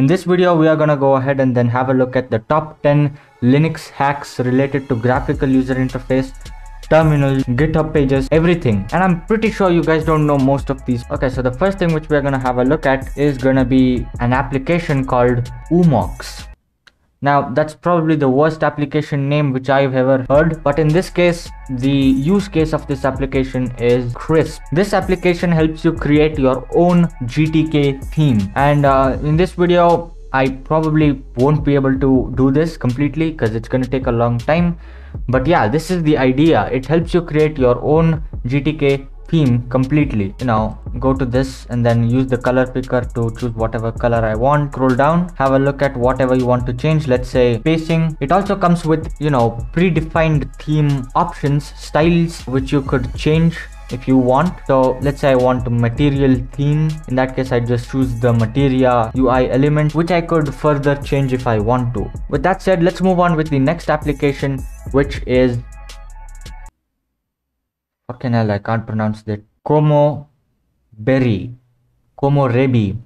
In this video, we are gonna go ahead and then have a look at the top 10 Linux hacks related to graphical user interface, terminal, GitHub pages, everything. And I'm pretty sure you guys don't know most of these. Okay, so the first thing which we're gonna have a look at is gonna be an application called Oomox. Now that's probably the worst application name which I've ever heard but in this case the use case of this application is Crisp. This application helps you create your own GTK theme and uh, in this video I probably won't be able to do this completely because it's gonna take a long time but yeah this is the idea it helps you create your own GTK theme completely. You know go to this and then use the color picker to choose whatever color I want. Scroll down have a look at whatever you want to change. Let's say spacing it also comes with you know predefined theme options styles which you could change if you want. So let's say i want a material theme. In that case i just choose the materia ui element which i could further change if i want to. With that said let's move on with the next application which is fucking I can't pronounce that. Como Berry. Como Rebi.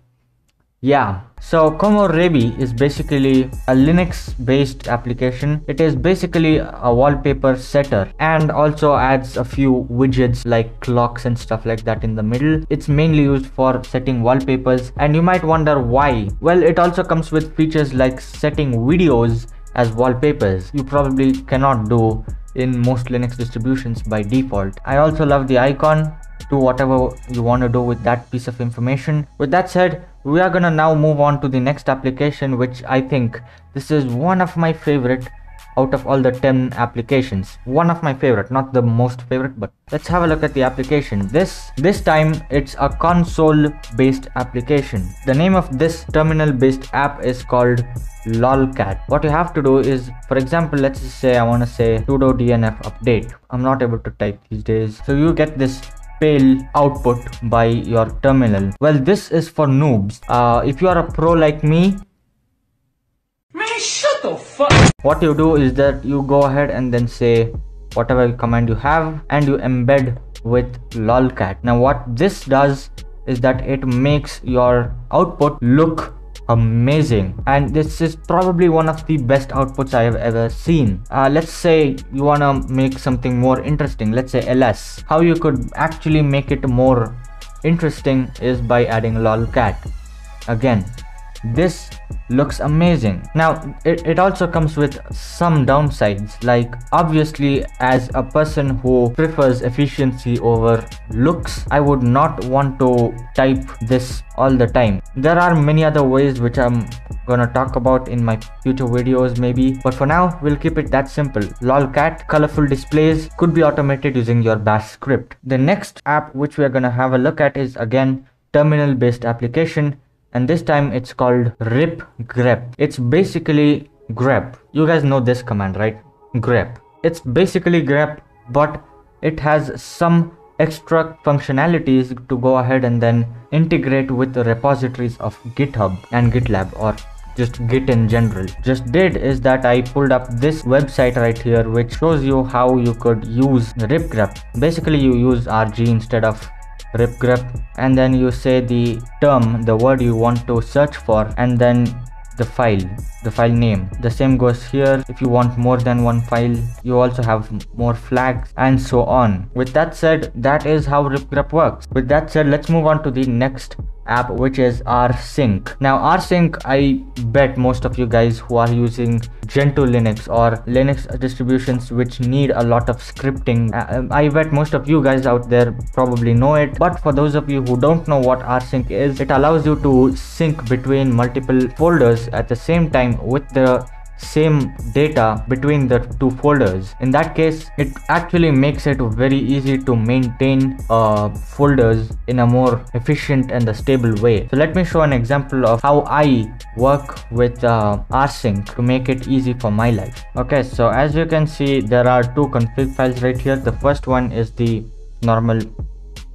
Yeah, so Komorebi is basically a Linux based application. It is basically a wallpaper setter and also adds a few widgets like clocks and stuff like that in the middle. It's mainly used for setting wallpapers and you might wonder why. Well, it also comes with features like setting videos as wallpapers. You probably cannot do in most Linux distributions by default. I also love the icon, do whatever you want to do with that piece of information. With that said, we are gonna now move on to the next application which I think this is one of my favorite out of all the 10 applications. One of my favorite not the most favorite but let's have a look at the application. This this time it's a console based application. The name of this terminal based app is called lolcat. What you have to do is for example let's say i want to say sudo dnf update. I'm not able to type these days. So you get this pale output by your terminal. Well this is for noobs. Uh, if you are a pro like me shut the fuck? What you do is that you go ahead and then say whatever command you have and you embed with lolcat. Now what this does is that it makes your output look amazing. And this is probably one of the best outputs i have ever seen. Uh, let's say you want to make something more interesting. Let's say ls how you could actually make it more interesting is by adding lolcat. Again this looks amazing. Now it, it also comes with some downsides like obviously as a person who prefers efficiency over looks i would not want to type this all the time. There are many other ways which i'm gonna talk about in my future videos maybe but for now we'll keep it that simple. Lolcat colorful displays could be automated using your bash script. The next app which we are gonna have a look at is again terminal based application and this time it's called rip grep. It's basically grep. You guys know this command right? Grep. It's basically grep but it has some extra functionalities to go ahead and then integrate with the repositories of github and gitlab or just git in general. Just did is that i pulled up this website right here which shows you how you could use rip grep. Basically you use rg instead of ripgrep and then you say the term the word you want to search for and then the file the file name. The same goes here. If you want more than one file you also have more flags and so on. With that said that is how ripgrep works. With that said let's move on to the next app which is rsync now rsync i bet most of you guys who are using gentoo linux or linux distributions which need a lot of scripting um, i bet most of you guys out there probably know it. But for those of you who don't know what rsync is it allows you to sync between multiple folders at the same time with the same data between the two folders. In that case it actually makes it very easy to maintain uh, folders in a more efficient and a stable way. So let me show an example of how i work with uh, rsync to make it easy for my life. Okay so as you can see there are two config files right here. The first one is the normal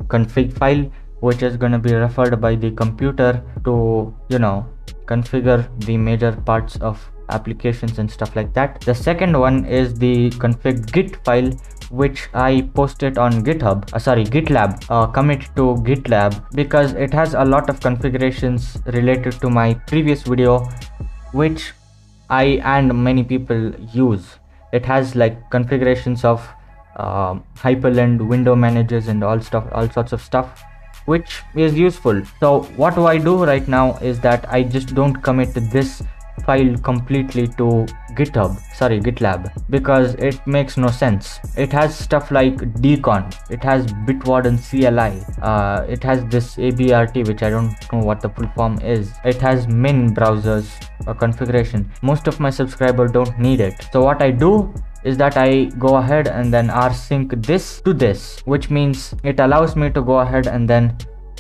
config file which is going to be referred by the computer to you know configure the major parts of applications and stuff like that the second one is the config git file which I posted on GitHub, uh, sorry, GitLab, uh, commit to GitLab because it has a lot of configurations related to my previous video, which I and many people use. It has like configurations of uh, Hyprland, window managers, and all stuff, all sorts of stuff which is useful so what do i do right now is that i just don't commit this file completely to github sorry gitlab because it makes no sense. It has stuff like dconf it has bitwarden cli uh, it has this abrt which i don't know what the full form is. It has min browsers configuration. Most of my subscribers don't need it. So what i do is that I go ahead and then rsync this to this which means it allows me to go ahead and then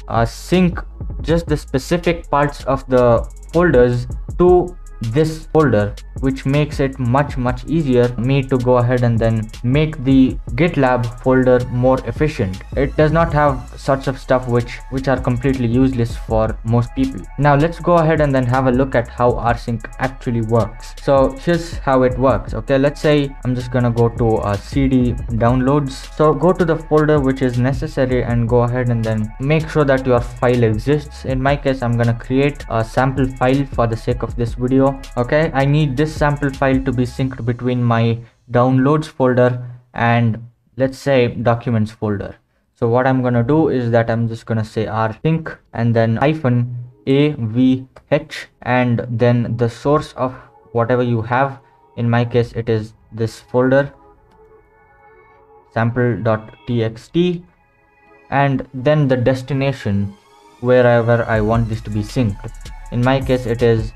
uh, sync just the specific parts of the folders to this folder which makes it much much easier me to go ahead and then make the gitlab folder more efficient. It does not have sorts of stuff which which are completely useless for most people. Now let's go ahead and then have a look at how rsync actually works. So here's how it works okay? Let's say i'm just gonna go to uh, a cd downloads. So go to the folder which is necessary and go ahead and then make sure that your file exists. In my case i'm gonna create a sample file for the sake of this video okay? I need this sample file to be synced between my downloads folder and let's say documents folder. So what i'm gonna do is that i'm just gonna say rsync and then hyphen avh and then the source of whatever you have in my case it is this folder sample.txt and then the destination wherever i want this to be synced. In my case it is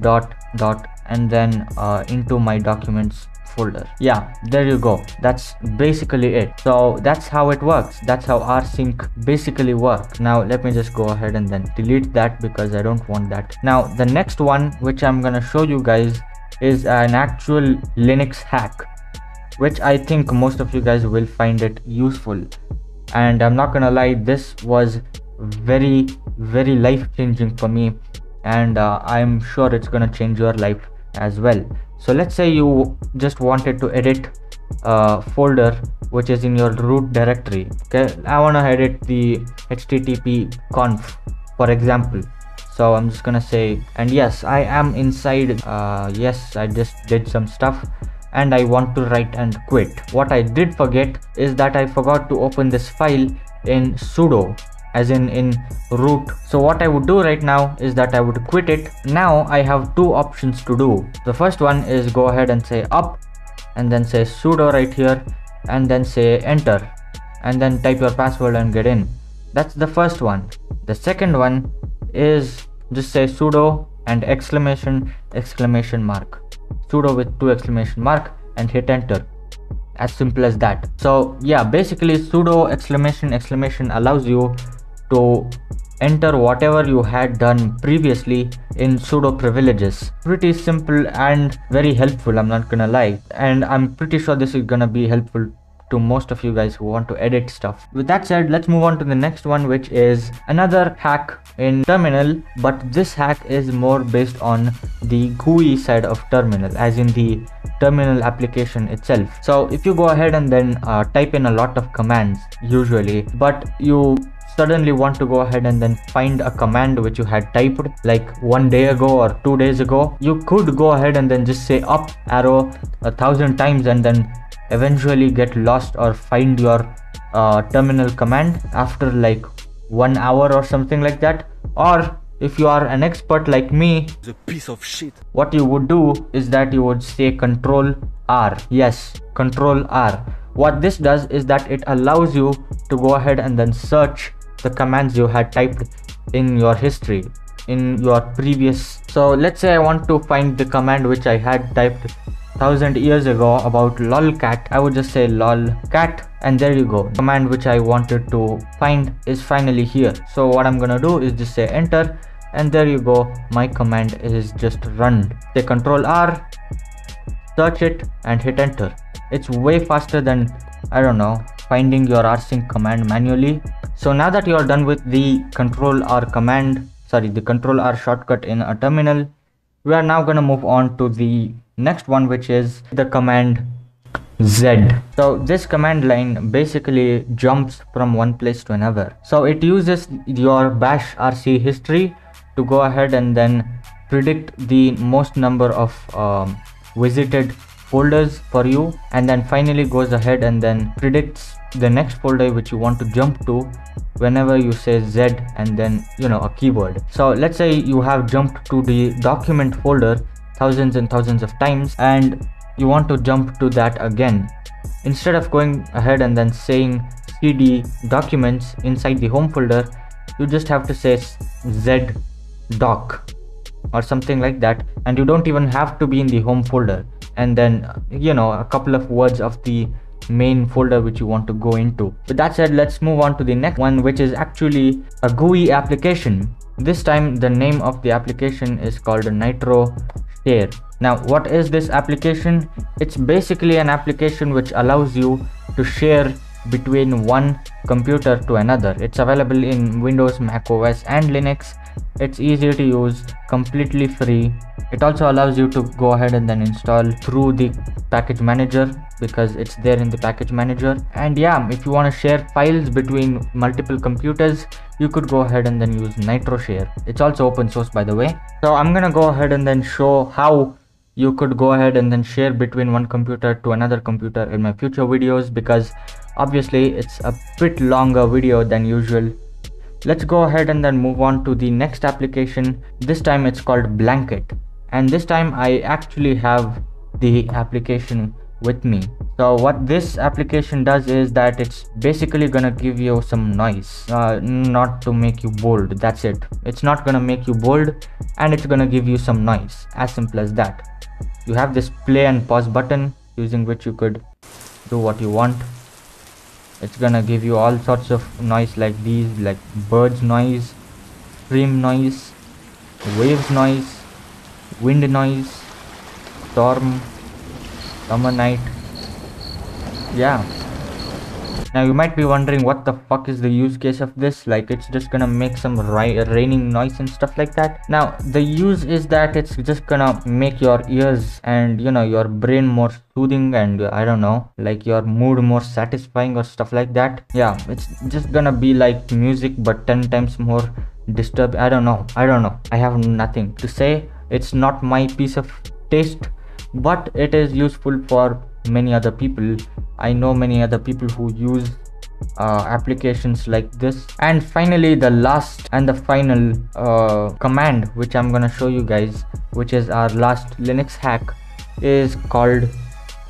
dot dot and then uh, into my documents folder. Yeah there you go. That's basically it. So that's how it works. That's how rsync basically works. Now let me just go ahead and then delete that because i don't want that. Now the next one which i'm gonna show you guys is an actual linux hack which i think most of you guys will find it useful. And i'm not gonna lie this was very very life changing for me and uh, i'm sure it's gonna change your life as well. So let's say you just wanted to edit a folder which is in your root directory okay? I want to edit the http conf for example. So i'm just gonna say and yes i am inside uh, yes i just did some stuff and i want to write and quit. What i did forget is that i forgot to open this file in sudo as in in root. So what i would do right now is that i would quit it. Now i have two options to do. The first one is go ahead and say up and then say sudo right here and then say enter and then type your password and get in. That's the first one. The second one is just say sudo and exclamation exclamation mark. Sudo with two exclamation mark and hit enter. As simple as that. So yeah basically sudo exclamation exclamation allows you to enter whatever you had done previously in sudo privileges. Pretty simple and very helpful i'm not gonna lie. And i'm pretty sure this is gonna be helpful to most of you guys who want to edit stuff. With that said let's move on to the next one which is another hack in terminal but this hack is more based on the GUI side of terminal as in the terminal application itself. So if you go ahead and then uh, type in a lot of commands usually but you suddenly want to go ahead and then find a command which you had typed like one day ago or two days ago you could go ahead and then just say up arrow a thousand times and then eventually get lost or find your uh, terminal command after like one hour or something like that. Or if you are an expert like me the piece of shit. what you would do is that you would say control r. Yes control r. What this does is that it allows you to go ahead and then search the commands you had typed in your history in your previous. So let's say i want to find the command which i had typed thousand years ago about lolcat i would just say lolcat and there you go. Command which i wanted to find is finally here. So what i'm gonna do is just say enter and there you go. My command is just run. Say control r search it and hit enter. It's way faster than i don't know finding your rsync command manually. So now that you are done with the control R command, sorry, the control R shortcut in a terminal, we are now going to move on to the next one which is the command z. So this command line basically jumps from one place to another. So it uses your bash rc history to go ahead and then predict the most number of um, visited folders for you and then finally goes ahead and then predicts the next folder which you want to jump to whenever you say z and then you know a keyword. So let's say you have jumped to the document folder thousands and thousands of times and you want to jump to that again. Instead of going ahead and then saying cd documents inside the home folder you just have to say z doc or something like that and you don't even have to be in the home folder and then you know a couple of words of the main folder which you want to go into. With that said let's move on to the next one which is actually a GUI application. This time the name of the application is called nitro share. Now what is this application? It's basically an application which allows you to share between one computer to another. It's available in windows mac os and linux it's easier to use completely free. It also allows you to go ahead and then install through the package manager because it's there in the package manager. And yeah if you want to share files between multiple computers you could go ahead and then use nitro share it's also open source by the way. So i'm gonna go ahead and then show how you could go ahead and then share between one computer to another computer in my future videos because obviously it's a bit longer video than usual let's go ahead and then move on to the next application. This time it's called blanket. And this time i actually have the application with me. So what this application does is that it's basically gonna give you some noise. Uh, not to make you bold that's it. It's not gonna make you bold and it's gonna give you some noise. As simple as that. You have this play and pause button using which you could do what you want it's gonna give you all sorts of noise like these like birds noise stream noise waves noise wind noise storm summer night. Yeah now you might be wondering what the fuck is the use case of this? Like it's just gonna make some raining noise and stuff like that. Now the use is that it's just gonna make your ears and you know your brain more soothing and uh, i don't know like your mood more satisfying or stuff like that. Yeah it's just gonna be like music but 10 times more disturbed. I don't know. I don't know. I have nothing to say. It's not my piece of taste but it is useful for many other people i know many other people who use uh, applications like this. And finally the last and the final uh, command which i'm gonna show you guys which is our last linux hack is called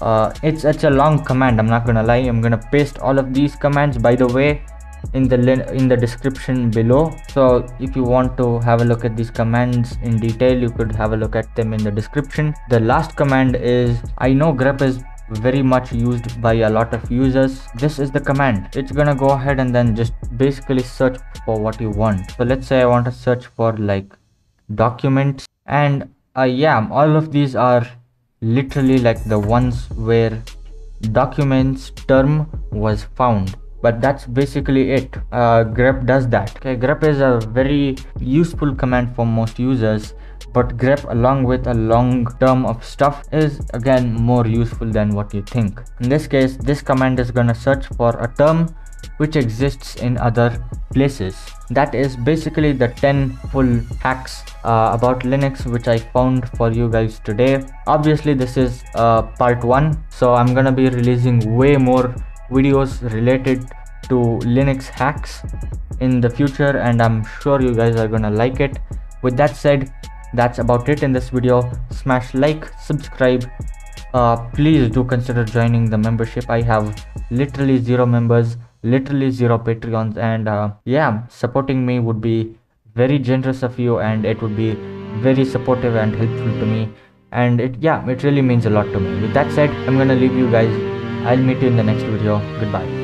uh, it's it's a long command i'm not gonna lie. I'm gonna paste all of these commands by the way in the in the description below. So if you want to have a look at these commands in detail you could have a look at them in the description. The last command is i know grep is very much used by a lot of users. This is the command. It's gonna go ahead and then just basically search for what you want. So let's say i want to search for like documents. And uh, yeah all of these are literally like the ones where documents term was found but that's basically it. Uh, grep does that. Okay grep is a very useful command for most users but grep along with a long term of stuff is again more useful than what you think. In this case this command is gonna search for a term which exists in other places. That is basically the 10 full hacks uh, about linux which i found for you guys today. Obviously this is uh, part one so i'm gonna be releasing way more videos related to linux hacks in the future and i'm sure you guys are gonna like it. With that said that's about it in this video. Smash like subscribe. Uh, please do consider joining the membership. I have literally zero members literally zero patreons and uh, yeah supporting me would be very generous of you and it would be very supportive and helpful to me. And it yeah it really means a lot to me. With that said i'm gonna leave you guys i'll meet you in the next video. Goodbye